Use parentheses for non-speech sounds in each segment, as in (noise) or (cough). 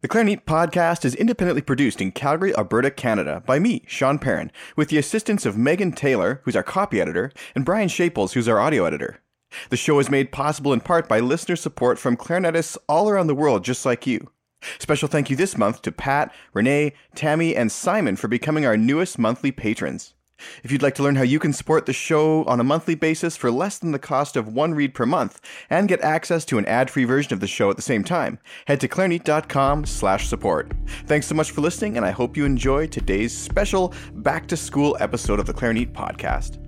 The Clarineat podcast is independently produced in Calgary, Alberta, Canada by me, Sean Perrin, with the assistance of Megan Taylor, who's our copy editor, and Brian Shaples, who's our audio editor. The show is made possible in part by listener support from clarinetists all around the world just like you. Special thank you this month to Pat, Renee, Tammy, and Simon for becoming our newest monthly patrons. If you'd like to learn how you can support the show on a monthly basis for less than the cost of one reed per month and get access to an ad-free version of the show at the same time, head to clarineat.com slash support. Thanks so much for listening, and I hope you enjoy today's special back-to-school episode of the Clarineat Podcast.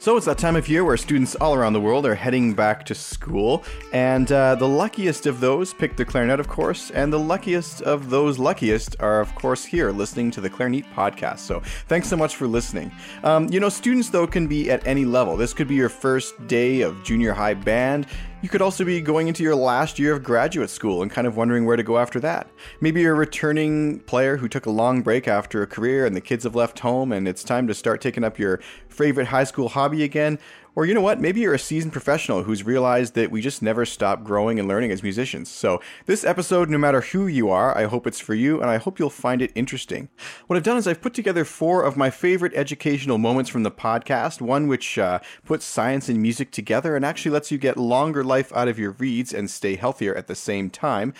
So it's that time of year where students all around the world are heading back to school, and uh, the luckiest of those pick the clarinet, of course, and the luckiest of those luckiest are, of course, here listening to the Clarineat podcast. So thanks so much for listening. Um, you know, students though can be at any level. This could be your first day of junior high band. You could also be going into your last year of graduate school and kind of wondering where to go after that. Maybe you're a returning player who took a long break after a career and the kids have left home and it's time to start taking up your favorite high school hobby again. Or you know what? Maybe you're a seasoned professional who's realized that we just never stop growing and learning as musicians. So, this episode, no matter who you are, I hope it's for you and I hope you'll find it interesting. What I've done is I've put together four of my favorite educational moments from the podcast, one which uh, puts science and music together and actually lets you get longer life out of your reeds and stay healthier at the same time.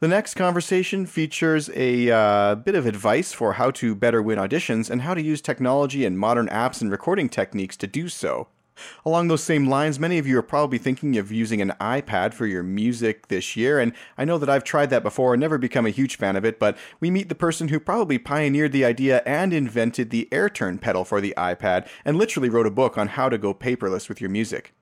The next conversation features a uh, bit of advice for how to better win auditions and how to use technology and modern apps and recording techniques to do so. Along those same lines, many of you are probably thinking of using an iPad for your music this year, and I know that I've tried that before and never become a huge fan of it, but we meet the person who probably pioneered the idea and invented the AirTurn pedal for the iPad and literally wrote a book on how to go paperless with your music.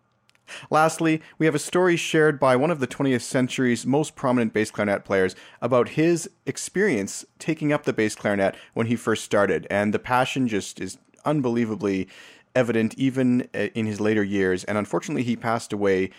Lastly, we have a story shared by one of the 20th century's most prominent bass clarinet players about his experience taking up the bass clarinet when he first started, and the passion just is unbelievably evident even uh, in his later years. And unfortunately, he passed away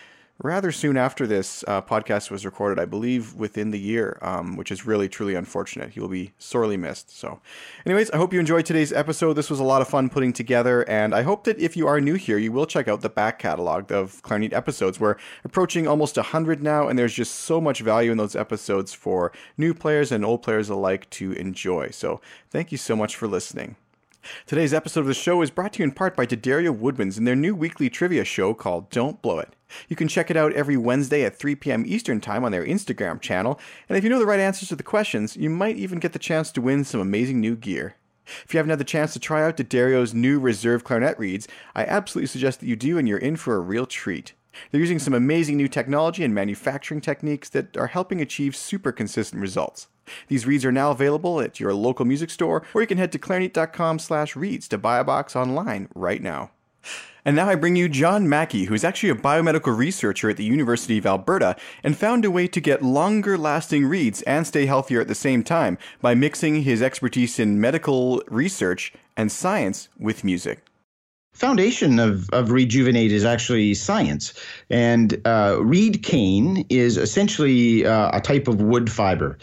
rather soon after this uh, podcast was recorded, I believe within the year, um, which is really, truly unfortunate. He will be sorely missed. So, anyways, I hope you enjoyed today's episode. This was a lot of fun putting together, and I hope that if you are new here, you will check out the back catalog of Clarineat episodes. We're approaching almost 100 now, and there's just so much value in those episodes for new players and old players alike to enjoy. So, thank you so much for listening. Today's episode of the show is brought to you in part by D'Addario Woodwinds and their new weekly trivia show called Don't Blow It. You can check it out every Wednesday at 3 p.m. Eastern Time on their Instagram channel, and if you know the right answers to the questions, you might even get the chance to win some amazing new gear. If you haven't had the chance to try out D'Addario's new reserve clarinet reeds, I absolutely suggest that you do, and you're in for a real treat. They're using some amazing new technology and manufacturing techniques that are helping achieve super consistent results. These reeds are now available at your local music store, or you can head to clarineat.com slash reeds to buy a box online right now. And now I bring you John Mackey, who's actually a biomedical researcher at the University of Alberta and found a way to get longer lasting reeds and stay healthier at the same time by mixing his expertise in medical research and science with music. Foundation of, of Reedjuvenate is actually science. And uh, reed cane is essentially uh, a type of wood fiber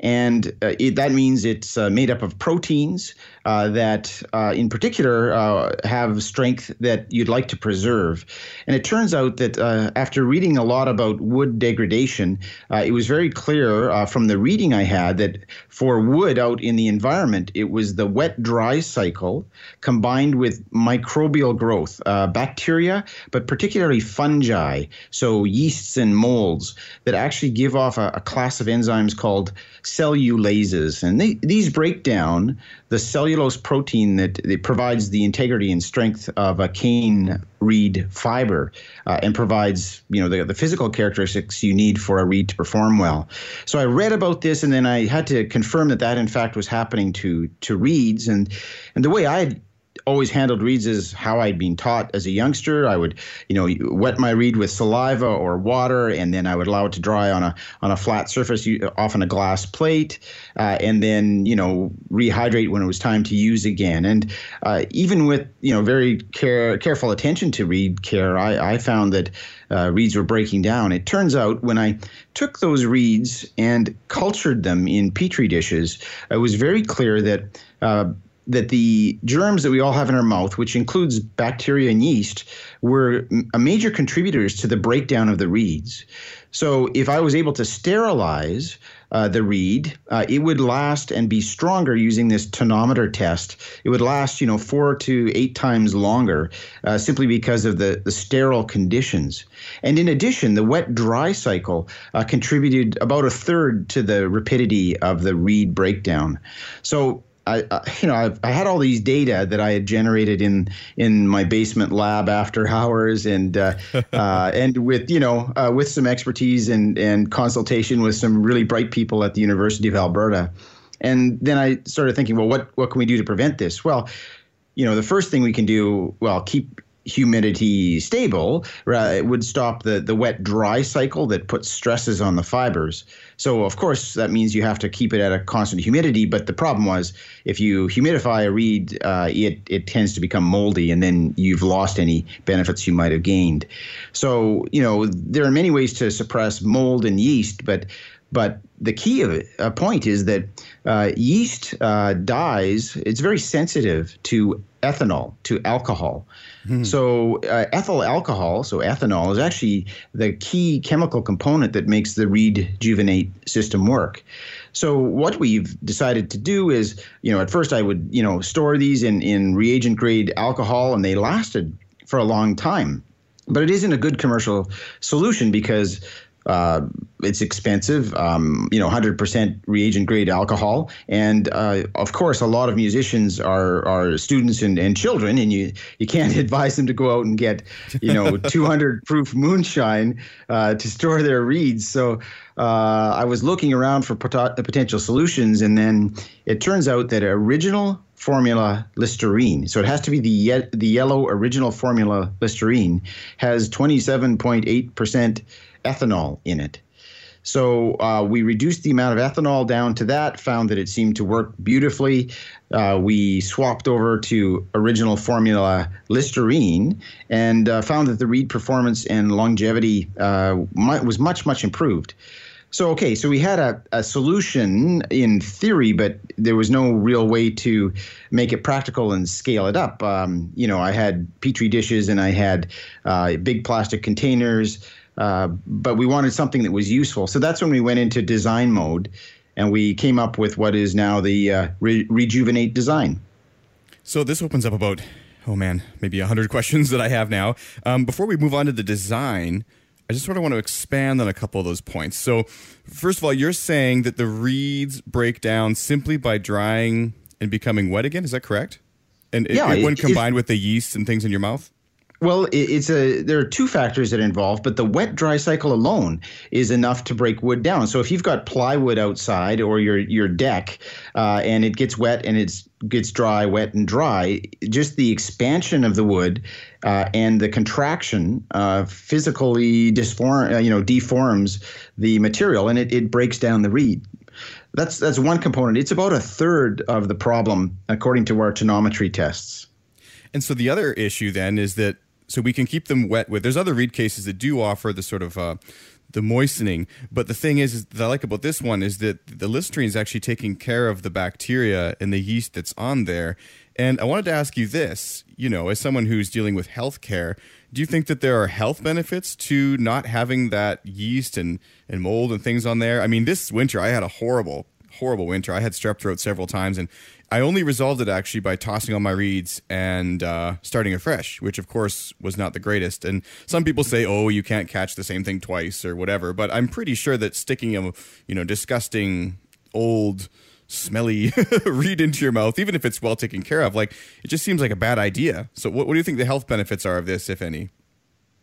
and uh, it, that means it's uh, made up of proteins uh, that, uh, in particular, uh, have strength that you'd like to preserve. And it turns out that uh, after reading a lot about wood degradation, it was very clear from the reading I had that for wood out in the environment, it was the wet dry cycle combined with microbial growth, bacteria, but particularly fungi, so yeasts and molds, that actually give off a, a class of enzymes called cellulases. And they, these break down the cellulose protein that, that provides the integrity and strength of a cane reed fiber uh, and provides you know the, the physical characteristics you need for a reed to perform well. So i read about this and then i had to confirm that that in fact was happening to to reeds. And and the way i had always handled reeds as how I'd been taught as a youngster. I would, you know, wet my reed with saliva or water, and then I would allow it to dry on a on a flat surface, often a glass plate, uh, and then you know rehydrate when it was time to use again. And uh, even with you know very care, careful attention to reed care, I, I found that uh, reeds were breaking down. It turns out when I took those reeds and cultured them in petri dishes, it was very clear that uh, that the germs that we all have in our mouth, which includes bacteria and yeast, were a major contributors to the breakdown of the reeds. So if I was able to sterilize uh, the reed, uh, it would last and be stronger using this tonometer test. It would last, you know, four to eight times longer, uh, simply because of the, the sterile conditions. And in addition, the wet dry cycle uh, contributed about a third to the rapidity of the reed breakdown. So I, I, you know, I've, I had all these data that I had generated in in my basement lab after (laughs) hours, and uh, uh, and with you know uh, with some expertise and and consultation with some really bright people at the University of Alberta, and then I started thinking, well, what what can we do to prevent this? Well, you know, the first thing we can do, well, keep humidity stable, uh, it would stop the, the wet dry cycle that puts stresses on the fibers. So, of course, that means you have to keep it at a constant humidity. But the problem was if you humidify a reed, uh, it, it tends to become moldy, and then you've lost any benefits you might have gained. So, you know, there are many ways to suppress mold and yeast, but but the key of it, a point is that uh, yeast uh, dies. It's very sensitive to ethanol, to alcohol. Hmm. So uh, ethyl alcohol, so ethanol, is actually the key chemical component that makes the Reedjuvenate system work. So what we've decided to do is, you know, at first I would, you know, store these in in reagent grade alcohol, and they lasted for a long time. But it isn't a good commercial solution because uh, it's expensive, um, you know, 100% reagent grade alcohol. And uh, of course, a lot of musicians are, are students and, and children, and you, you can't (laughs) advise them to go out and get, you know, (laughs) 200 proof moonshine uh, to store their reeds. So uh, I was looking around for pot- potential solutions, and then it turns out that original formula Listerine. So it has to be the ye- the yellow original formula Listerine has 27.8% ethanol in it. So uh, we reduced the amount of ethanol down to that, found that it seemed to work beautifully. Uh, we swapped over to original formula Listerine and uh, found that the reed performance and longevity uh, was much, much improved. So, okay, so we had a, a solution in theory, but there was no real way to make it practical and scale it up. Um, you know, I had petri dishes and I had uh, big plastic containers. Uh, but we wanted something that was useful. So that's when we went into design mode and we came up with what is now the uh, Re- Reedjuvenate design. So this opens up about, oh man, maybe 100 (laughs) questions that I have now. Um, before we move on to the design, I just sort of want to expand on a couple of those points. So, first of all, you're saying that the reeds break down simply by drying and becoming wet again. Is that correct? And yeah, it, it, when combined with the yeast and things in your mouth? Well, it's a there are two factors that involve, but the wet dry cycle alone is enough to break wood down. So if you've got plywood outside or your your deck, uh, and it gets wet and it gets dry, wet and dry, just the expansion of the wood uh, and the contraction uh, physically disform, uh, you know, deforms the material, and it, it breaks down the reed. That's that's one component. It's about a third of the problem according to our tonometry tests. And so the other issue then is that so we can keep them wet with. There's other reed cases that do offer the sort of uh, the moistening, but the thing is, is that I like about this one is that the Listerine is actually taking care of the bacteria and the yeast that's on there. And I wanted to ask you this, you know, as someone who's dealing with healthcare, do you think that there are health benefits to not having that yeast and, and mold and things on there? I mean, this winter I had a horrible, horrible winter. I had strep throat several times, and I only resolved it actually by tossing all my reeds and uh, starting afresh, which of course was not the greatest. And some people say, "Oh, you can't catch the same thing twice" or whatever. But I'm pretty sure that sticking a you know disgusting old smelly (laughs) reed into your mouth, even if it's well taken care of, like it just seems like a bad idea. So, what, what do you think the health benefits are of this, if any?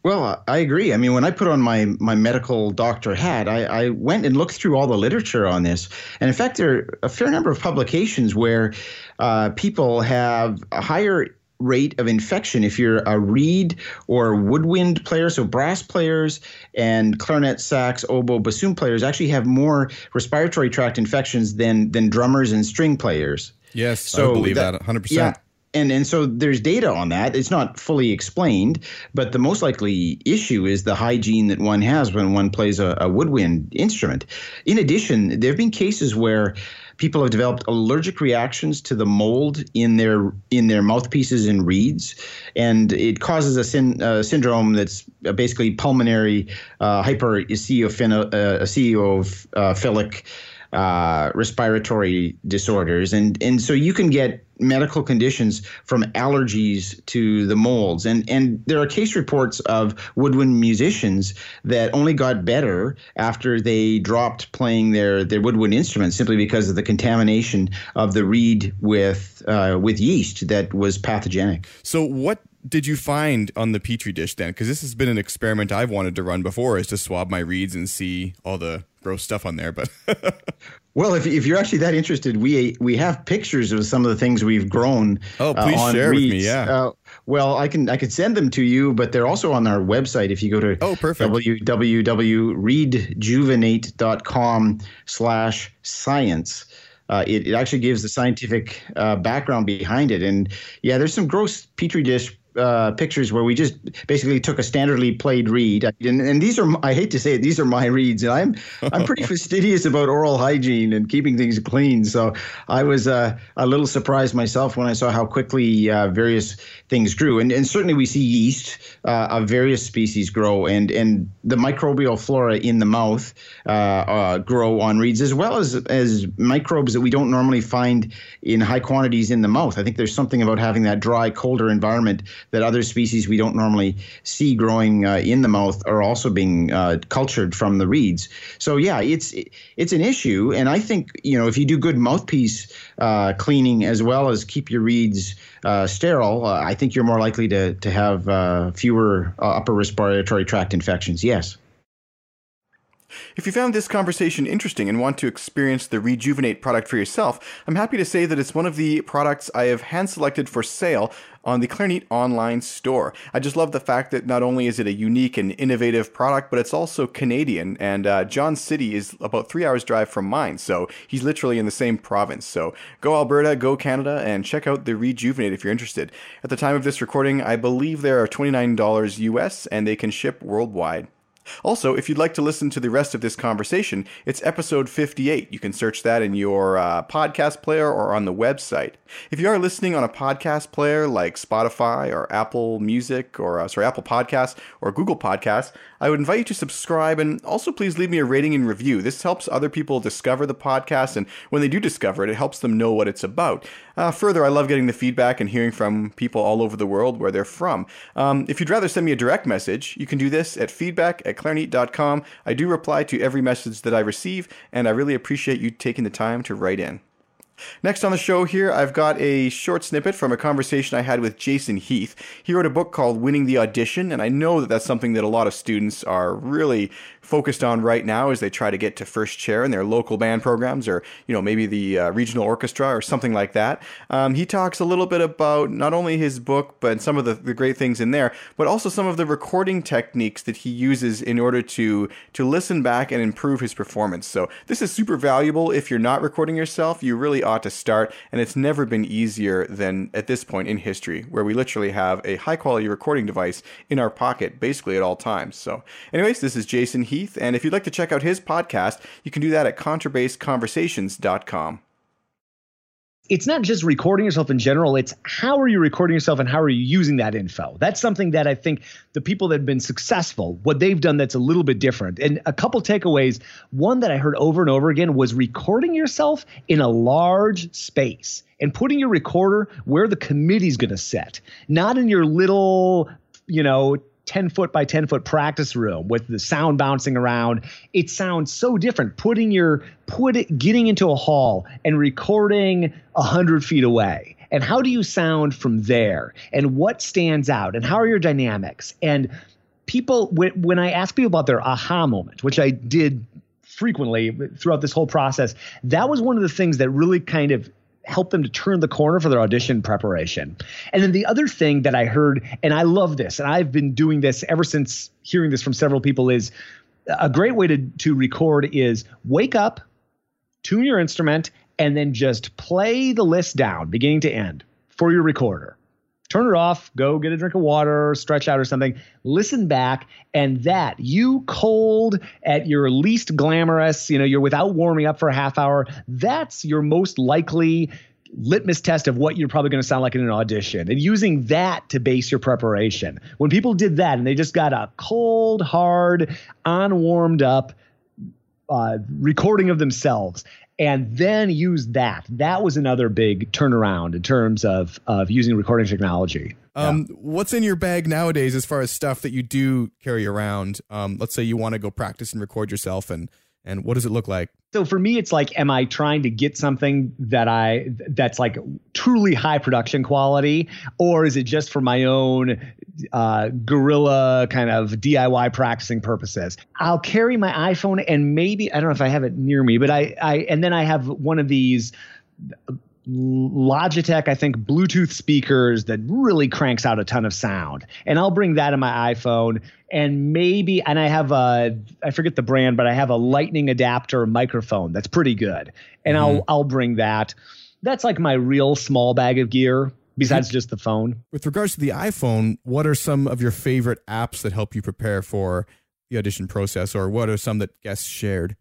Well, I agree. I mean, when I put on my my medical doctor hat, I, I went and looked through all the literature on this, and in fact, there are a fair number of publications where uh, people have a higher rate of infection if you're a reed or woodwind player. So brass players and clarinet sax oboe bassoon players actually have more respiratory tract infections than than drummers and string players. Yes so i believe that, that 100% yeah and and so there's data on that. It's not fully explained, but the most likely issue is the hygiene that one has when one plays a, a woodwind instrument. In addition, there have been cases where people have developed allergic reactions to the mold in their in their mouthpieces and reeds, and it causes a syn, uh, syndrome that's basically pulmonary uh, hypereosinophilic uh, respiratory disorders, and and so you can get medical conditions from allergies to the molds. And and there are case reports of woodwind musicians that only got better after they dropped playing their their woodwind instruments simply because of the contamination of the reed with uh, with yeast that was pathogenic. So what did you find on the petri dish then? Because this has been an experiment I've wanted to run before, is to swab my reeds and see all the gross stuff on there. But (laughs) well, if, if you're actually that interested, we we have pictures of some of the things we've grown. Oh, uh, please uh, share reeds. with me. Yeah. Uh, well, I can I can send them to you, but they're also on our website. If you go to oh perfect www.reedjuvenate.com slash science. Uh, it, it actually gives the scientific uh, background behind it. And yeah, there's some gross petri dish uh, pictures where we just basically took a standardly played reed, and, and these are I hate to say it, these are my reeds. and I'm I'm pretty (laughs) fastidious about oral hygiene and keeping things clean. So I was uh, a little surprised myself when I saw how quickly uh, various things grew, and and certainly we see yeast uh, of various species grow, and and the microbial flora in the mouth uh, uh, grow on reeds as well as as microbes that we don't normally find in high quantities in the mouth. I think there's something about having that dry, colder environment that other species we don't normally see growing uh, in the mouth are also being uh, cultured from the reeds. So yeah, it's it's an issue, and I think you know if you do good mouthpiece uh, cleaning as well as keep your reeds uh, sterile, uh, I think you're more likely to to have uh, fewer upper respiratory tract infections. Yes. If you found this conversation interesting and want to experience the Reedjuvenate product for yourself, I'm happy to say that it's one of the products I have hand selected for sale on the Clarineat online store. I just love the fact that not only is it a unique and innovative product, but it's also Canadian. And uh, John City is about three hours drive from mine, so he's literally in the same province. So go Alberta, go Canada, and check out the Reedjuvenate if you're interested. At the time of this recording, I believe they are $29 US and they can ship worldwide. Also, if you'd like to listen to the rest of this conversation, it's episode 58. You can search that in your uh, podcast player or on the website. If you are listening on a podcast player like Spotify or Apple Music or uh, sorry Apple Podcasts or Google Podcasts, I would invite you to subscribe and also please leave me a rating and review. This helps other people discover the podcast, and when they do discover it, it helps them know what it's about. Uh, further, I love getting the feedback and hearing from people all over the world where they're from. Um, if you'd rather send me a direct message, you can do this at feedback at clarineat.com. I do reply to every message that I receive, and I really appreciate you taking the time to write in. Next on the show here, I've got a short snippet from a conversation I had with Jason Heath. He wrote a book called Winning the Audition, and I know that that's something that a lot of students are really focused on right now as they try to get to first chair in their local band programs or, you know, maybe the uh, regional orchestra or something like that. Um, he talks a little bit about not only his book, but some of the, the great things in there, but also some of the recording techniques that he uses in order to, to listen back and improve his performance. So this is super valuable if you're not recording yourself. You really ought to start, and it's never been easier than at this point in history, where we literally have a high quality recording device in our pocket basically at all times. So, anyways, this is Jason Heath, and if you'd like to check out his podcast, you can do that at contrabassconversations.com it's not just recording yourself in general it's how are you recording yourself and how are you using that info? That's something that i think the people that have been successful what they've done that's a little bit different. And a couple takeaways one that i heard over and over again was recording yourself in a large space and putting your recorder where the committee's going to sit not in your little you know 10 foot by 10 foot practice room with the sound bouncing around. It sounds so different. Putting your put it getting into a hall and recording 100 feet away. And how do you sound from there? And what stands out? And how are your dynamics? And people when, when i ask people about their aha moment which i did frequently throughout this whole process that was one of the things that really kind of help them to turn the corner for their audition preparation. And then the other thing that I heard, and I love this, and I've been doing this ever since hearing this from several people, is a great way to, to record is wake up, tune your instrument, and then just play the list down, beginning to end. for your recorder. Turn it off, go get a drink of water, stretch out or something. Listen back, and that you cold at your least glamorous, you know, you're without warming up for a half hour. That's your most likely litmus test of what you're probably going to sound like in an audition and using that to base your preparation. When people did that and they just got a cold, hard, unwarmed up uh, recording of themselves and then use that. That was another big turnaround in terms of of using recording technology. Um, yeah. What's in your bag nowadays as far as stuff that you do carry around? Um, let's say you want to go practice and record yourself, and and what does it look like? So for me, it's like, am I trying to get something that I that's like truly high production quality, or is it just for my own uh, guerrilla kind of DIY practicing purposes? I'll carry my iPhone and maybe I don't know if I have it near me, but I I and then I have one of these Logitech, I think, Bluetooth speakers that really cranks out a ton of sound. And I'll bring that in my iPhone. And maybe, and I have a, I forget the brand, but I have a lightning adapter microphone that's pretty good. And mm-hmm. I'll, I'll bring that. That's like my real small bag of gear besides just the phone. With regards to the iPhone, what are some of your favorite apps that help you prepare for the audition process, or what are some that guests shared?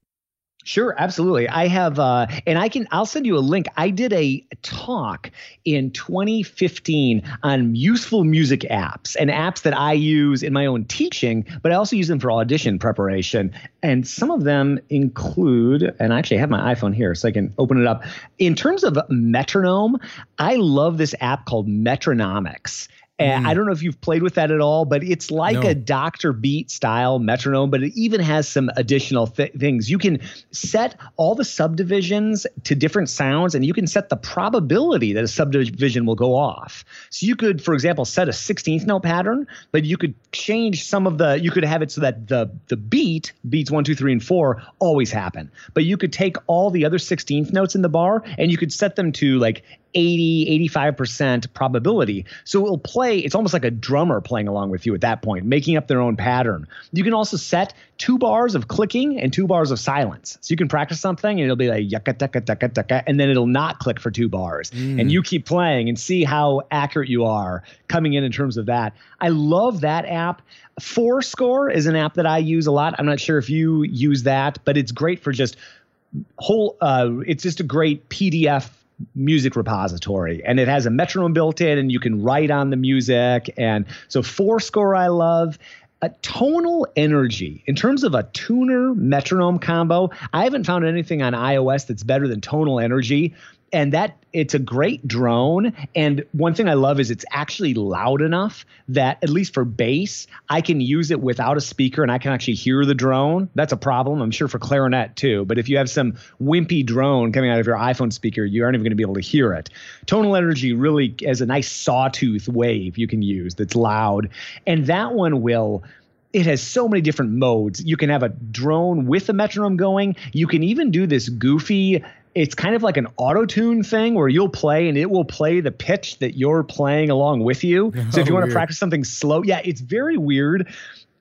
Sure, absolutely. I have, uh, and I can, I'll send you a link. I did a talk in 2015 on useful music apps and apps that I use in my own teaching, but I also use them for audition preparation. And some of them include, and I actually have my iPhone here so I can open it up. In terms of metronome, I love this app called Metronomics. And mm. I don't know if you've played with that at all, but it's like no. a Dr. Beat style metronome, but it even has some additional th- things. You can set all the subdivisions to different sounds, and you can set the probability that a subdivision will go off. So you could, for example, set a 16th note pattern, but you could change some of the, you could have it so that the, the beat, beats one, two, three, and four, always happen. But you could take all the other 16th notes in the bar and you could set them to like 80, 85% probability. So it will play, it's almost like a drummer playing along with you at that point, making up their own pattern. You can also set two bars of clicking and two bars of silence. So you can practice something and it'll be like yucka tucka tucka tucka, and then it'll not click for two bars. Mm. And you keep playing and see how accurate you are coming in in terms of that. I love that app. forScore is an app that I use a lot. I'm not sure if you use that, but it's great for just whole uh, it's just a great pdf music repository and it has a metronome built in and you can write on the music. And so forScore i love. A tonal energy in terms of a tuner metronome combo i haven't found anything on ios that's better than TonalEnergy and that it's a great drone. And one thing i love is it's actually loud enough that at least for bass i can use it without a speaker and i can actually hear the drone. That's a problem i'm sure for clarinet too. But if you have some wimpy drone coming out of your iphone speaker you aren't even going to be able to hear it. TonalEnergy really has a nice sawtooth wave you can use that's loud. And that one will it has so many different modes. You can have a drone with a metronome going. You can even do this goofy it's kind of like an auto tune thing where you'll play and it will play the pitch that you're playing along with you. So if (laughs) oh, you want to practice something slow, yeah, it's very weird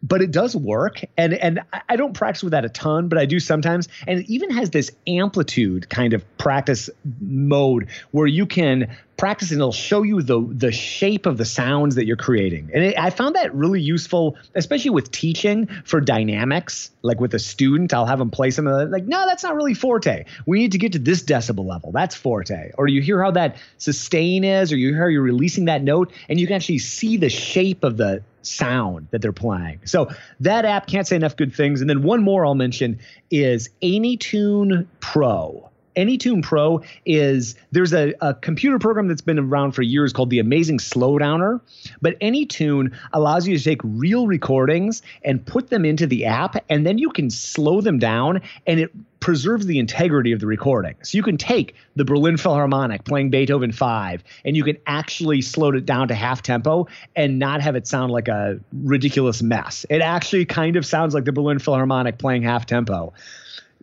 but it does work. And and I don't practice with that a ton, but I do sometimes. And it even has this amplitude kind of practice mode where you can practice and it'll show you the the shape of the sounds that you're creating. And it, I found that really useful, especially with teaching for dynamics. Like with a student, I'll have them play some of the like, no, that's not really forte. We need to get to this decibel level. That's forte. Or you hear how that sustain is, or you hear you're releasing that note, and you can actually see the shape of the sound that they're playing. So that app can't say enough good things. And then one more I'll mention is AnyTune Pro. AnyTune Pro is there's a, a computer program that's been around for years called the Amazing Slowdowner, but AnyTune allows you to take real recordings and put them into the app, and then you can slow them down, and it preserves the integrity of the recording. So you can take the Berlin Philharmonic playing Beethoven 5 and you can actually slow it down to half tempo and not have it sound like a ridiculous mess. It actually kind of sounds like the Berlin Philharmonic playing half tempo.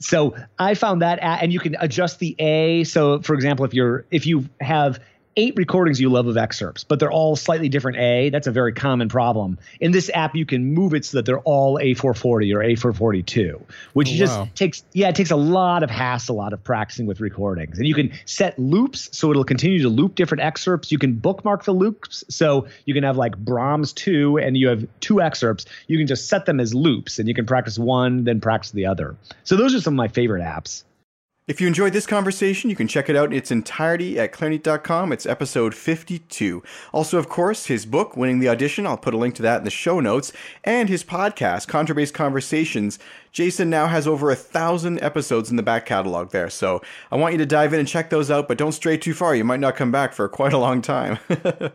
So I found that and you can adjust the A. So for example, if you're if you have eight recordings you love of excerpts, but they're all slightly different A. That's a very common problem. In this app, you can move it so that they're all A440 or A442, which oh, just wow. takes yeah, it takes a lot of hassle, a lot of practicing with recordings. And you can set loops so it'll continue to loop different excerpts. You can bookmark the loops, so you can have like Brahms two, and you have two excerpts. You can just set them as loops, and you can practice one, then practice the other. So those are some of my favorite apps. If you enjoyed this conversation, you can check it out in its entirety at clarineat.com. It's episode 52. Also, of course, his book, Winning the Audition, I'll put a link to that in the show notes, and his podcast, Contrabass Conversations, Jason now has over a thousand episodes in the back catalog there, so I want you to dive in and check those out, but don't stray too far. You might not come back for quite a long time. (laughs) the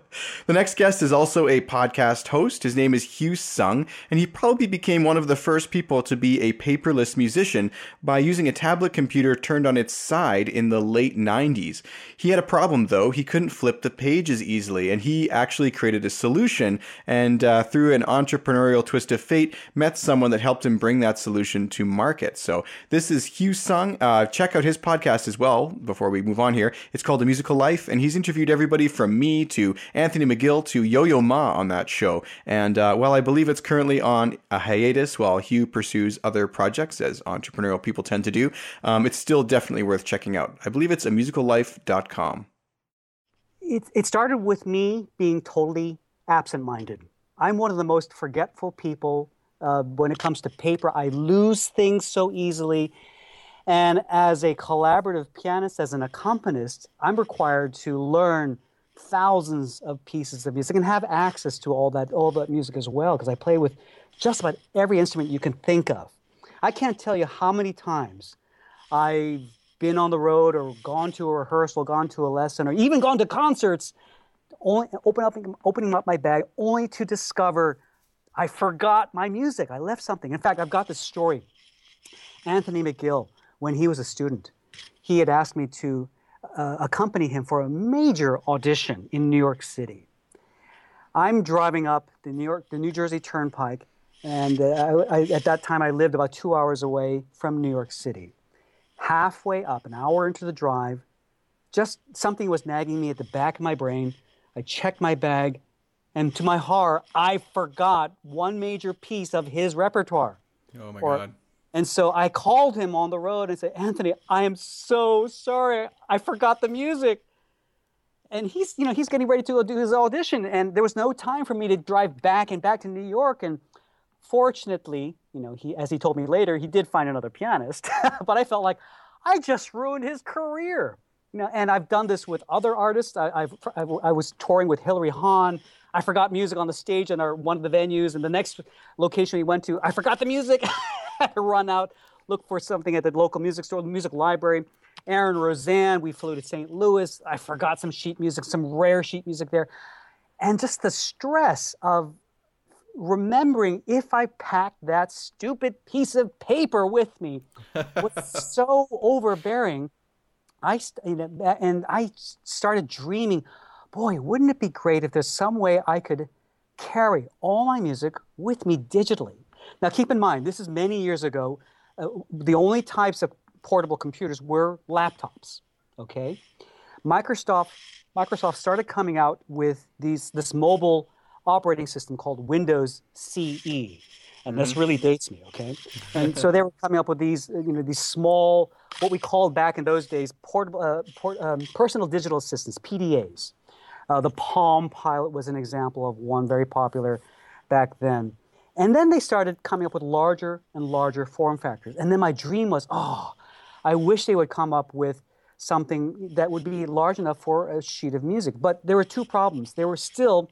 next guest is also a podcast host. His name is Hugh Sung, and he probably became one of the first people to be a paperless musician by using a tablet computer turned on its side in the late 90s. He had a problem, though. He couldn't flip the pages easily, and he actually created a solution, and uh, through an entrepreneurial twist of fate, met someone that helped him bring that solution solution to market. So this is Hugh Sung. Uh, check out his podcast as well before we move on here. It's called The Musical Life, and he's interviewed everybody from me to Anthony McGill to Yo Yo Ma on that show. And uh, well, I believe it's currently on a hiatus while Hugh pursues other projects, as entrepreneurial people tend to do. Um, it's still definitely worth checking out. I believe it's a musicallife.com. It, it started with me being totally absent minded. I'm one of the most forgetful people uh, when it comes to paper. I lose things so easily. And as a collaborative pianist, as an accompanist, I'm required to learn thousands of pieces of music and have access to all that all that music as well because I play with just about every instrument you can think of. I can't tell you how many times I've been on the road or gone to a rehearsal, gone to a lesson, or even gone to concerts, only open up, opening up my bag only to discover I forgot my music. I left something. In fact, I've got this story. Anthony McGill, when he was a student, he had asked me to uh, accompany him for a major audition in New York City. I'm driving up the New York, the New Jersey Turnpike, and uh, I, I, at that time I lived about two hours away from New York City. Halfway up, an hour into the drive, just something was nagging me at the back of my brain. I checked my bag. And to my horror, I forgot one major piece of his repertoire. Oh my or, God. And so I called him on the road and said, Anthony, I am so sorry. I forgot the music. And he's, you know, he's getting ready to do his audition. And there was no time for me to drive back and back to New York. And fortunately, you know, he, as he told me later, he did find another pianist. (laughs) but I felt like I just ruined his career. You know, and I've done this with other artists. I, I've, I, I was touring with Hilary Hahn. I forgot music on the stage in our one of the venues, and the next location we went to, I forgot the music. (laughs) I run out, look for something at the local music store, the music library. Aaron Rosand, we flew to St. Louis. I forgot some sheet music, some rare sheet music there. And just the stress of remembering if I packed that stupid piece of paper with me (laughs) was so overbearing. I and I started dreaming boy, wouldn't it be great if there's some way I could carry all my music with me digitally? Now, keep in mind, this is many years ago. Uh, the only types of portable computers were laptops. Okay, Microsoft Microsoft started coming out with these this mobile operating system called Windows CE, and this mm-hmm. really dates me. Okay, and so they were coming up with these you know these small what we called back in those days portable uh, port, um, personal digital assistants PDAs. Uh, the Palm Pilot was an example of one very popular back then. And then they started coming up with larger and larger form factors. And then my dream was, oh, I wish they would come up with something that would be large enough for a sheet of music. But there were two problems. There were still,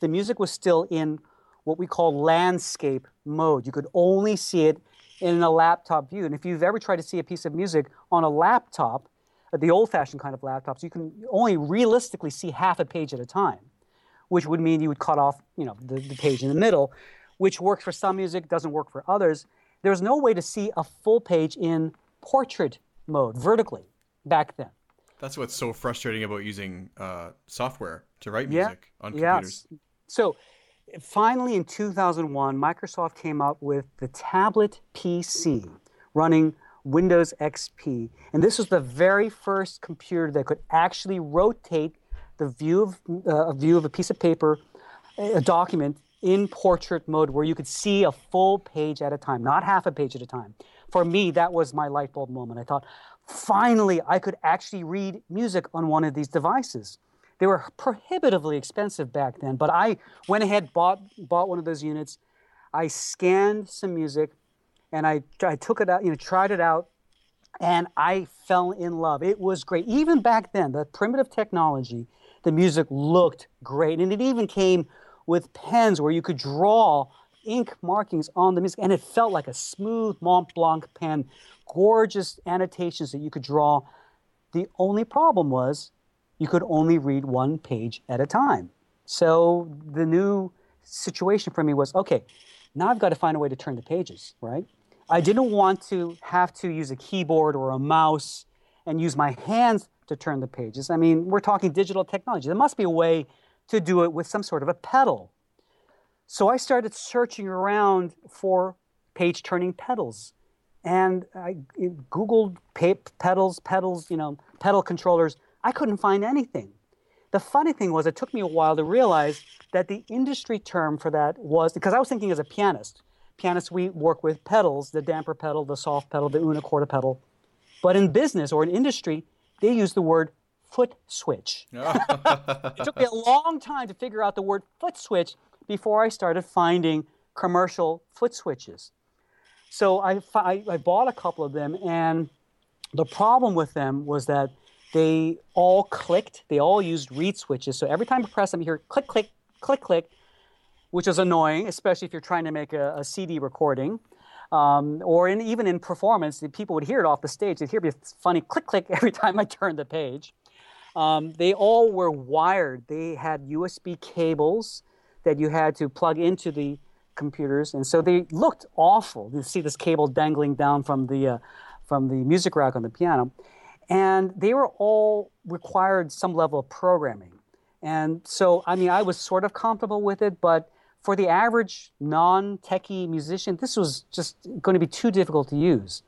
the music was still in what we call landscape mode. You could only see it in a laptop view. And if you've ever tried to see a piece of music on a laptop, the old-fashioned kind of laptops, you can only realistically see half a page at a time, which would mean you would cut off, you know, the, the page in the middle, which works for some music, doesn't work for others. There's no way to see a full page in portrait mode vertically back then. That's what's so frustrating about using uh, software to write music yeah, on computers. Yes. So finally in 2001, Microsoft came up with the tablet PC running Windows XP. And this was the very first computer that could actually rotate the view of uh, a view of a piece of paper, a document in portrait mode where you could see a full page at a time, not half a page at a time. For me, that was my light bulb moment. I thought, finally, I could actually read music on one of these devices. They were prohibitively expensive back then, but I went ahead, bought, bought one of those units. I scanned some music and I, I took it out, you know, tried it out, and I fell in love. It was great. Even back then, the primitive technology, the music looked great. And it even came with pens where you could draw ink markings on the music, and it felt like a smooth Mont Blanc pen, gorgeous annotations that you could draw. The only problem was you could only read one page at a time. So the new situation for me was okay, now I've got to find a way to turn the pages, right? I didn't want to have to use a keyboard or a mouse and use my hands to turn the pages. I mean, we're talking digital technology. There must be a way to do it with some sort of a pedal. So I started searching around for page turning pedals. And I Googled pedals, pedals, you know, pedal controllers. I couldn't find anything. The funny thing was, it took me a while to realize that the industry term for that was because I was thinking as a pianist. Pianists, we work with pedals, the damper pedal, the soft pedal, the una corda pedal. But in business or in industry, they use the word foot switch. (laughs) it took me a long time to figure out the word foot switch before I started finding commercial foot switches. So I, I, I bought a couple of them, and the problem with them was that they all clicked. They all used reed switches. So every time I press them, you hear click, click, click, click, which is annoying, especially if you're trying to make a, a CD recording. Um, or in, even in performance, people would hear it off the stage. They'd hear me (laughs) funny click, click every time I turned the page. Um, they all were wired. They had USB cables that you had to plug into the computers, and so they looked awful. You see this cable dangling down from the uh, from the music rack on the piano, and they were all required some level of programming. And so, I mean, I was sort of comfortable with it, but for the average non-techie musician, this was just going to be too difficult to use.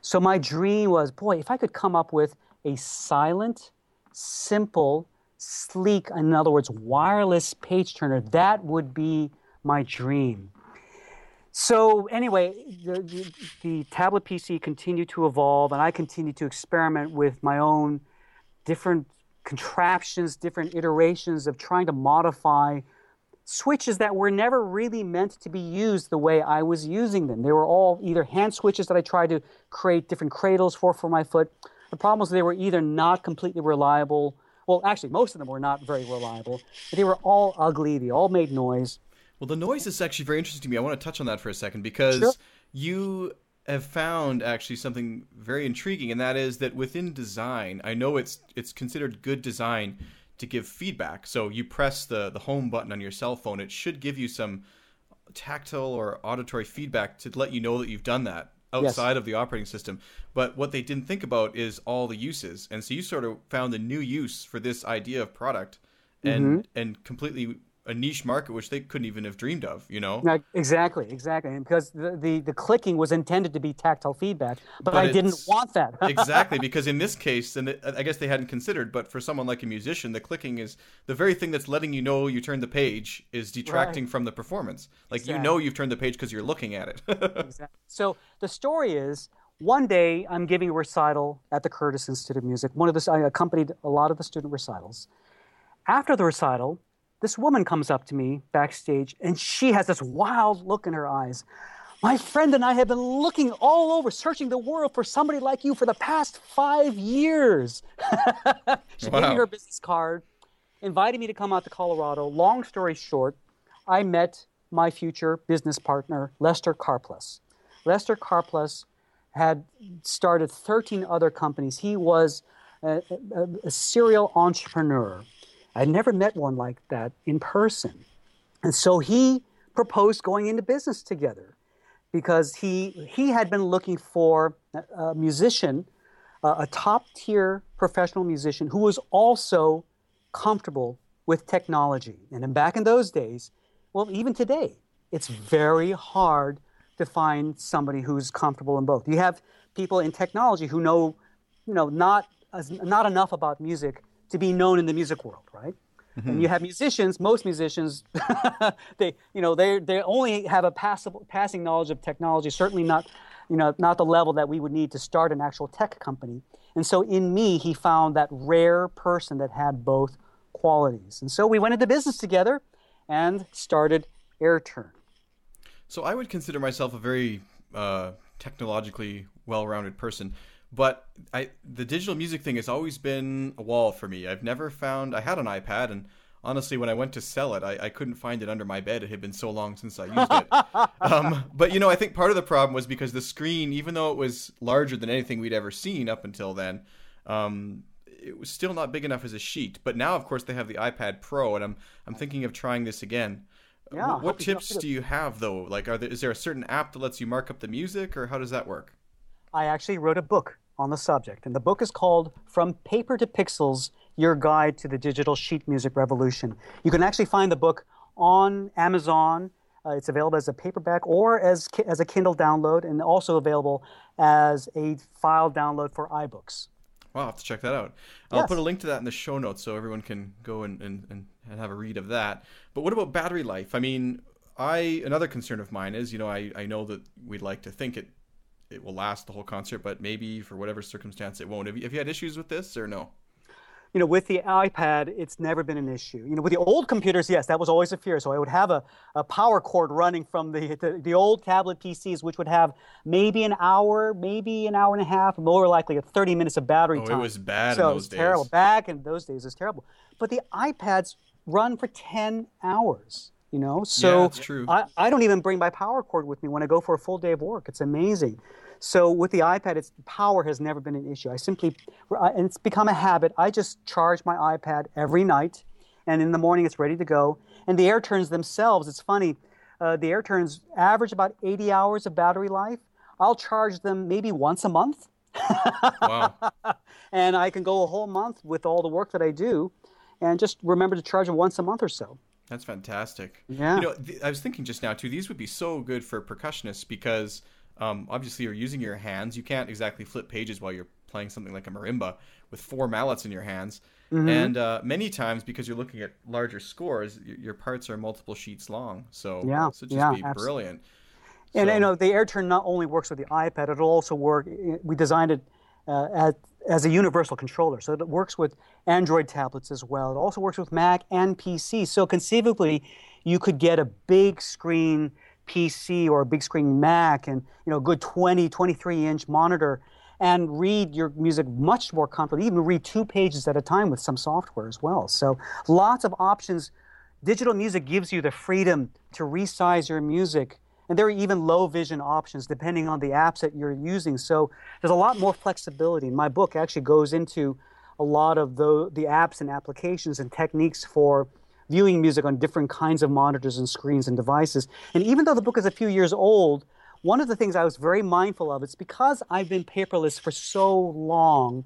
So my dream was, boy, if I could come up with a silent simple, sleek, in other words, wireless page turner, that would be my dream. So anyway, the, the, the, tablet PC continued to evolve, and I continued to experiment with my own different contraptions, different iterations of trying to modify switches that were never really meant to be used the way I was using them. They were all either hand switches that I tried to create different cradles for for my foot, the problem was they were either not completely reliable. Well, actually, most of them were not very reliable. But they were all ugly. They all made noise. Well, the noise is actually very interesting to me. I want to touch on that for a second because sure. you have found actually something very intriguing, and that is that within design, I know it's it's considered good design to give feedback. So you press the the home button on your cell phone, it should give you some tactile or auditory feedback to let you know that you've done that outside yes. of the operating system. But what they didn't think about is all the uses. And so you sort of found a new use for this idea of product and mm-hmm. and completely a niche market which they couldn't even have dreamed of, you know? Exactly, exactly. And because the, the, the, clicking was intended to be tactile feedback, but, but I didn't want that. (laughs) exactly, because in this case, and I guess they hadn't considered, but for someone like a musician, the clicking is the very thing that's letting you know you turned the page is detracting right. from the performance. Like exactly. you know you've turned the page because you're looking at it. (laughs) exactly. So the story is one day I'm giving a recital at the Curtis Institute of Music. One of the I accompanied a lot of the student recitals. After the recital, this woman comes up to me backstage and she has this wild look in her eyes. My friend and I have been looking all over, searching the world for somebody like you for the past five years. (laughs) she wow. gave me her business card, invited me to come out to Colorado. Long story short, I met my future business partner, Lester Karplus. Lester Karplus had started 13 other companies. He was a, a, a serial entrepreneur. I'd never met one like that in person. And so he proposed going into business together because he, he had been looking for a, musician, a top tier professional musician who was also comfortable with technology. And then back in those days, well, even today, it's very hard to find somebody who's comfortable in both. You have people in technology who know, you know, not, not enough about music to be known in the music world, right? And you have musicians. Most musicians, (laughs) they you know they they only have a passable, passing knowledge of technology. Certainly not, you know, not the level that we would need to start an actual tech company. And so in me, he found that rare person that had both qualities. And so we went into business together and started AirTurn. So I would consider myself a very uh, technologically well-rounded person, but I the digital music thing has always been a wall for me. I've never found I had an iPad and honestly when I went to sell it, I, I couldn't find it under my bed. It had been so long since I used it. (laughs) um, but you know, I think part of the problem was because the screen, even though it was larger than anything we'd ever seen up until then, um, it was still not big enough as a sheet. But now, of course, they have the iPad Pro, and I'm I'm thinking of trying this again. Yeah, Wh- what tips do you have though? Like, are there, is there a certain app that lets you mark up the music, or how does that work? I actually wrote a book on the subject, and the book is called From Paper to Pixels Your Guide to the Digital Sheet Music Revolution. You can actually find the book on Amazon. Uh, it's available as a paperback or as, ki- as a Kindle download, and also available as a file download for iBooks. Wow, I'll have to check that out. I'll Yes. put a link to that in the show notes so everyone can go and, and, and, and have a read of that. But what about battery life? I mean, I another concern of mine is, you know, I, I know that we'd like to think it it will last the whole concert, but maybe for whatever circumstance it won't. Have you, have you had issues with this or no? you know, with the iPad, it's never been an issue. You know, with the old computers, yes, that was always a fear. So I would have a, a power cord running from the, the the old tablet PCs, which would have maybe an hour, maybe an hour and a half, more likely 30 minutes of battery Oh, it was bad in so it was terrible. Back in those days, it was terrible. But the iPads run for 10 hours. You know, so true. I, I don't even bring my power cord with me when I go for a full day of work. It's amazing. So with the iPad, its power has never been an issue. I simply, and it's become a habit. I just charge my iPad every night, and in the morning it's ready to go. And the AirTurns themselves, it's funny, uh, the AirTurns average about 80 hours of battery life. I'll charge them maybe once a month, Wow. (laughs) and I can go a whole month with all the work that I do, and just remember to charge them once a month or so. That's fantastic. Yeah. You know, th- I was thinking just now too. These would be so good for percussionists because um, obviously you're using your hands. You can't exactly flip pages while you're playing something like a marimba with four mallets in your hands. Mm-hmm. And uh, many times, because you're looking at larger scores, y- your parts are multiple sheets long. So Yeah, would just yeah, be abs- brilliant. And So- you know, the AirTurn not only works with the iPad, it'll also work. We designed it uh, as, as a universal controller, so it works with Android tablets as well. It also works with Mac and PC. So conceivably, you could get a big screen PC or a big screen Mac and you know, a good 20, 23 inch monitor and read your music much more comfortably, even read two pages at a time with some software as well. So lots of options. Digital music gives you the freedom to resize your music. And there are even low vision options depending on the apps that you're using. So there's a lot more flexibility. My book actually goes into a lot of the, the apps and applications and techniques for viewing music on different kinds of monitors and screens and devices. And even though the book is a few years old, one of the things I was very mindful of, is because I've been paperless for so long,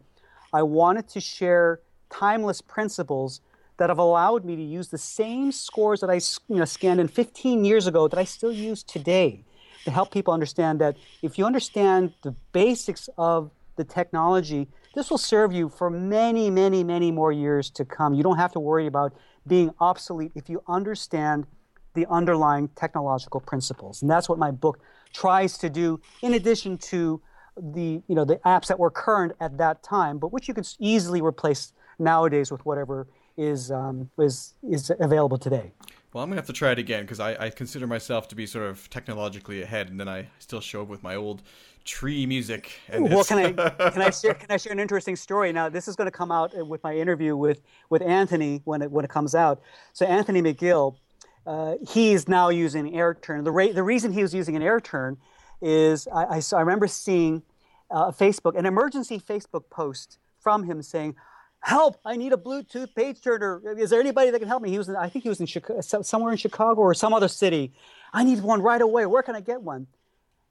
I wanted to share timeless principles that have allowed me to use the same scores that I you know, scanned in 15 years ago that I still use today to help people understand that if you understand the basics of the technology, this will serve you for many, many, many more years to come. You don't have to worry about being obsolete if you understand the underlying technological principles. And that's what my book tries to do, in addition to the, you know, the apps that were current at that time, but which you can easily replace nowadays with whatever is, um, is, is available today. Well, I'm gonna have to try it again because I, I consider myself to be sort of technologically ahead, and then I still show up with my old tree music. And Well, can I can I (laughs) share can I share an interesting story? Now, this is going to come out uh, with my interview with with Anthony when it when it comes out. So Anthony McGill, uh, he's now using AirTurn. The ra- the reason he was using an AirTurn is I, I, saw, I remember seeing uh, Facebook an emergency Facebook post from him saying. Help! I need a Bluetooth page turner. Is there anybody that can help me? He was, in, I think he was in Chicago, somewhere in Chicago or some other city. I need one right away. Where can I get one?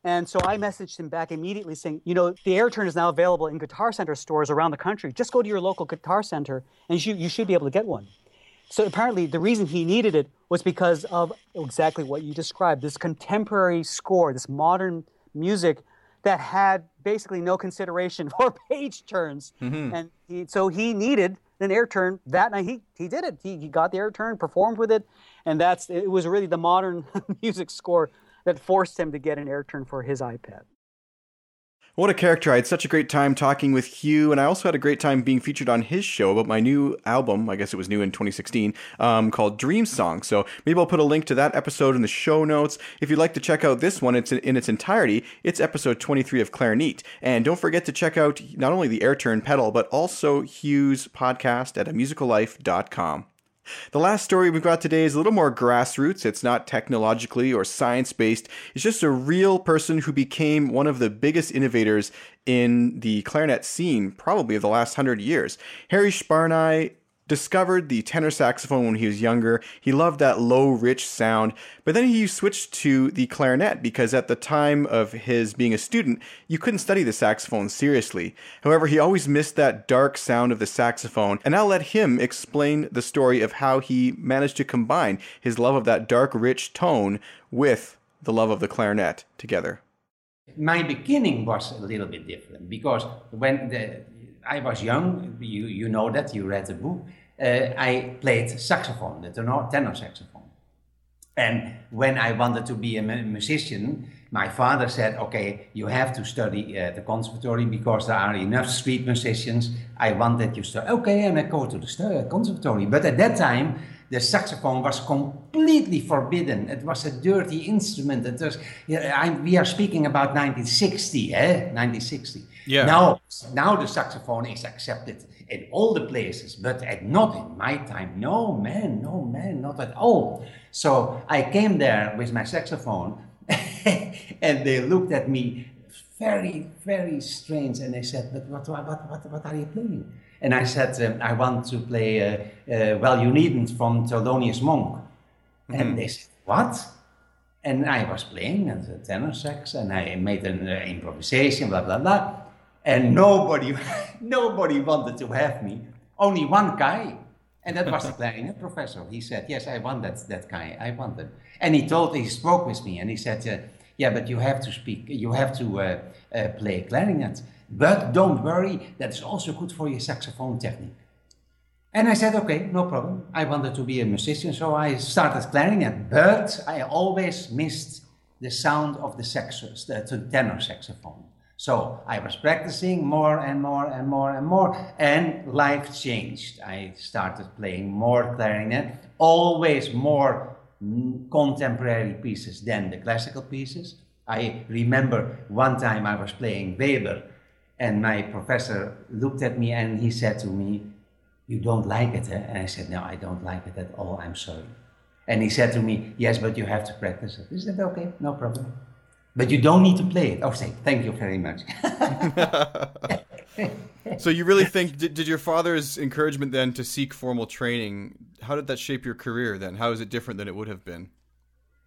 And so I messaged him back immediately saying, you know, the AirTurn is now available in Guitar Center stores around the country. Just go to your local Guitar Center and you, you should be able to get one. So apparently, the reason he needed it was because of exactly what you described this contemporary score, this modern music that had basically no consideration (laughs) for page turns. Mm-hmm. And he, so he needed an AirTurn that night. He he did it. He, he got the AirTurn, performed with it, and that's it was really the modern (laughs) music score that forced him to get an AirTurn for his iPad. What a character. I had such a great time talking with Hugh, and I also had a great time being featured on his show about my new album. I guess it was new in 2016, um, called Dream Song. So maybe I'll put a link to that episode in the show notes. If you'd like to check out this one, it's in its entirety. It's episode 23 of Clarineat. And don't forget to check out not only the AirTurn pedal, but also Hugh's podcast at amusicallife.com. The last story we've got today is a little more grassroots. It's not technologically or science based. It's just a real person who became one of the biggest innovators in the clarinet scene, probably of the last hundred years. Harry Sparnaay discovered the tenor saxophone when he was younger. He loved that low, rich sound, but then he switched to the clarinet because at the time of his being a student, you couldn't study the saxophone seriously. However, he always missed that dark sound of the saxophone, and I'll let him explain the story of how he managed to combine his love of that dark, rich tone with the love of the clarinet together. My beginning was a little bit different because when the, I was young, you, you know that, you read the book, uh, I played saxophone, the tenor, tenor saxophone. And when I wanted to be a musician, my father said, okay, you have to study uh, the conservatory because there are enough street musicians. I want that you study. Okay, and I go to the conservatory. But at that time, the saxophone was completely forbidden. It was a dirty instrument. It was, I, we are speaking about 1960, eh? 1960. Yeah. Now, now the saxophone is accepted in all the places, but at, not in my time. No, man, no, man, not at all. So I came there with my saxophone, (laughs) and they looked at me very, very strange, and they said, "But what, what, what, what are you playing?" And I said, um, I want to play uh, uh, Well You Needn't from Thelonious Monk. Mm-hmm. And they said, What? And I was playing at the tenor sax and I made an uh, improvisation, blah, blah, blah. And nobody, (laughs) nobody wanted to have me. Only one guy. And that was (laughs) the clarinet professor. He said, Yes, I want that, that guy. I want it. And he told, he spoke with me and he said, uh, Yeah, but you have to speak, you have to uh, uh, play clarinet. But don't worry, that's also good for your saxophone technique. And I said, okay, no problem. I wanted to be a musician, so I started clarinet, but I always missed the sound of the sax, the tenor saxophone. So I was practicing more and more and more and more, and life changed. I started playing more clarinet, always more mm, contemporary pieces than the classical pieces. I remember one time I was playing Weber and my professor looked at me and he said to me, You don't like it, eh? And I said, No, I don't like it at all. I'm sorry. And he said to me, Yes, but you have to practice it. I said, Okay, no problem. But you don't need to play it. Oh, say, thank you very much. (laughs) so you really think did, did your father's encouragement then to seek formal training how did that shape your career then how is it different than it would have been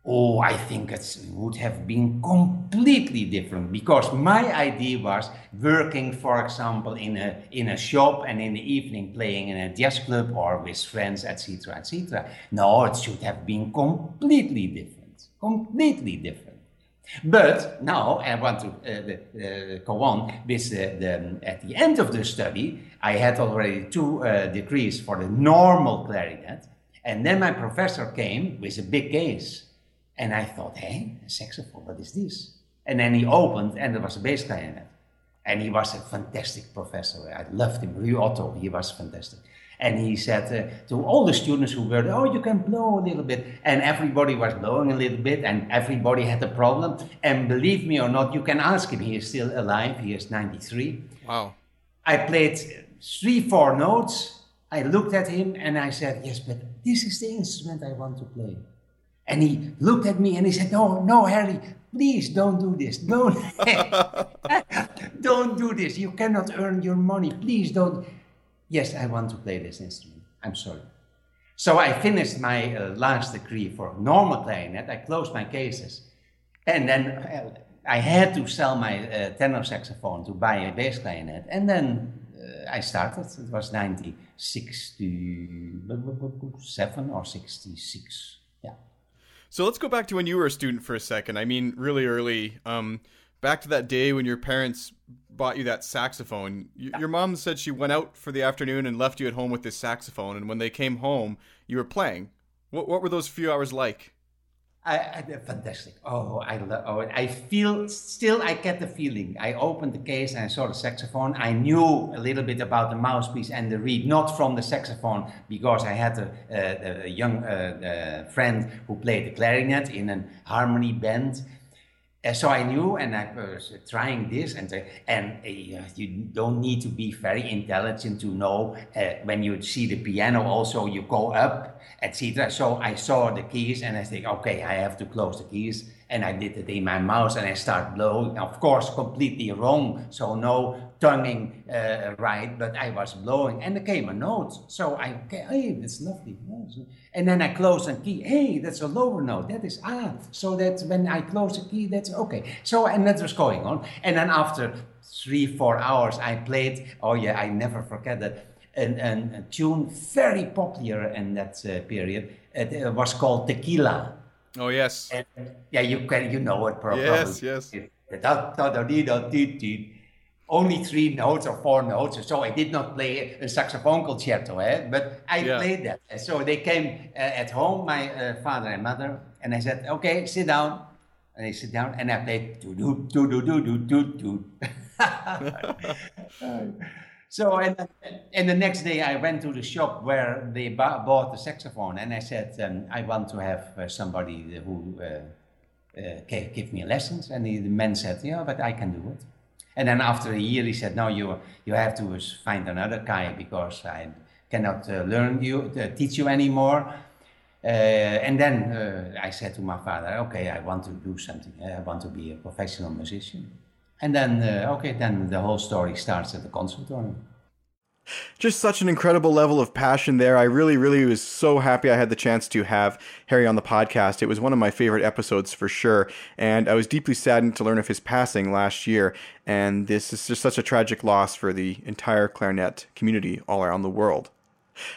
Oh, I think it would have been completely different because my idea was working, for example, in a in a shop and in the evening playing in a jazz club or with friends, etc., etc. No, it should have been completely different, completely different. But now I want to uh, uh, go on with the, the, at the end of the study. I had already two uh, degrees for the normal clarinet, and then my professor came with a big case and I thought, hey, a saxophone, what is this? And then he opened, and there was a bass clarinet. And he was a fantastic professor. I loved him, Ru Otto, he was fantastic. And he said uh, to all the students who were there, oh, you can blow a little bit. And everybody was blowing a little bit, and everybody had a problem. And believe me or not, you can ask him, he is still alive, he is 93. Wow. I played three, four notes. I looked at him and I said, yes, but this is the instrument I want to play. And he looked at me and he said, No, no, Harry, please don't do this. Don't, (laughs) (laughs) don't do this. You cannot earn your money. Please don't. Yes, I want to play this instrument. I'm sorry. So I finished my uh, last degree for normal clarinet. I closed my cases. And then uh, I had to sell my uh, tenor saxophone to buy a bass clarinet. And then uh, I started. It was 1967 or 66. So let's go back to when you were a student for a second. I mean, really early. Um, back to that day when your parents bought you that saxophone. Y- Your mom said she went out for the afternoon and left you at home with this saxophone, and when they came home, you were playing. What what were those few hours like? I, I, fantastic. Oh, I love. Oh, I feel still. I get the feeling. I opened the case and I saw the saxophone. I knew a little bit about the mouthpiece and the reed, not from the saxophone, because I had a, a, a young uh, friend who played the clarinet in a harmony band. Uh, so I knew, and I was trying this, and uh, and uh, you don't need to be very intelligent to know uh, when you see the piano. Also, you go up, etc. So I saw the keys, and I think, okay, I have to close the keys, and I did it in my mouth, and I start blowing. Of course, completely wrong. So no tonguing uh, right, but I was blowing, and there came a note. So I, hey, that's lovely. And then I close a key. Hey, that's a lower note. That is ah. So that when I close the key, that's okay. So and that was going on. And then after three, four hours, I played. Oh yeah, I never forget that. And and a tune very popular in that uh, period. It uh, was called Tequila. Oh yes. And, yeah, you can you know it probably. Yes, yes only three notes or four notes. So I did not play a saxophone concerto, eh? but I yeah. played that. So they came uh, at home, my uh, father and mother, and I said, "Okay, sit down." And they sit down, and I played do do do do do do do do. So and and the next day I went to the shop where they bought the saxophone, and I said, um, "I want to have uh, somebody who uh, uh, give me lessons." And the man said, "Yeah, but I can do it." And then after a year, he said, "No, you you have to find another guy because I cannot uh, learn you, uh, teach you anymore." Uh, and then uh, I said to my father, "Okay, I want to do something. I want to be a professional musician." And then, uh, okay, then the whole story starts at the conservatory. Just such an incredible level of passion there. I really, really was so happy I had the chance to have Harry on the podcast. It was one of my favorite episodes for sure. And I was deeply saddened to learn of his passing last year. And this is just such a tragic loss for the entire clarinet community all around the world.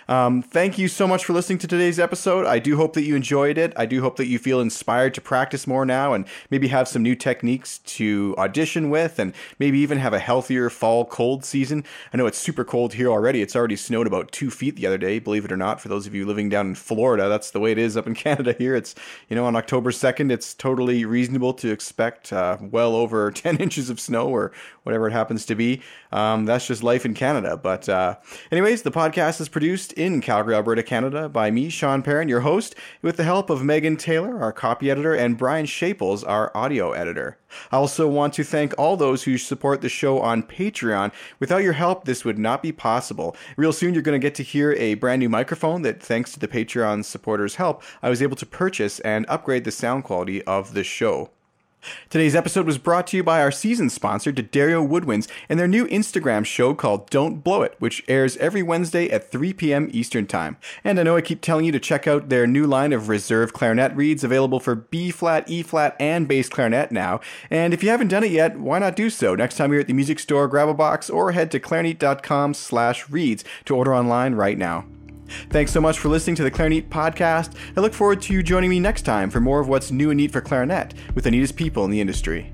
Um, thank you so much for listening to today's episode. I do hope that you enjoyed it. I do hope that you feel inspired to practice more now and maybe have some new techniques to audition with and maybe even have a healthier fall cold season. I know it's super cold here already. It's already snowed about two feet the other day, believe it or not, for those of you living down in Florida. That's the way it is up in (laughs) Canada here. It's, you know, on October 2nd, it's totally reasonable to expect uh, well over (laughs) 10 inches of snow or whatever it happens to be. Um, that's just life in Canada. But, uh, anyways, the podcast is produced produced in Calgary, Alberta, Canada by me, Sean Perrin, your host, with the help of Megan Taylor, our copy editor, and Brian Shaples, our audio editor. I also want to thank all those who support the show on Patreon. Without your help, this would not be possible. Real soon, you're going to get to hear a brand new microphone that, thanks to the Patreon supporters' help, I was able to purchase and upgrade the sound quality of the show. Today's episode was brought to you by our season sponsor, D'Addario Woodwinds, and their new Instagram show called Don't Blow It, which airs every Wednesday at 3 p.m. Eastern Time. And I know I keep telling you to check out their new line of reserve clarinet reeds available for B flat, E flat, and bass clarinet now. And if you haven't done it yet, why not do so? Next time you're at the music store, grab a box or head to clarineat.com slash reeds to order online right now. Thanks so much for listening to the Clarineat podcast. I look forward to you joining me next time for more of what's new and neat for clarinet with the neatest people in the industry.